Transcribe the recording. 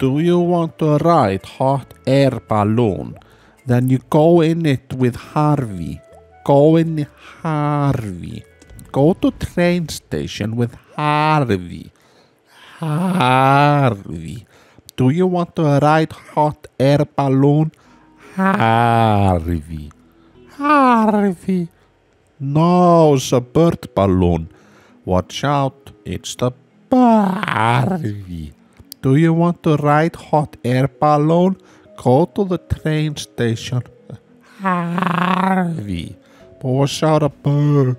Do you want to ride hot air balloon? Then you go in it with Harvey. Go in Harvey. Go to train station with Harvey. Harvey. Do you want to ride hot air balloon? Harvey. Harvey. No, it's a bird balloon. Watch out, it's the Barbie. Do you want to ride hot air balloon? Go to the train station. Harvey. Watch out, a bird.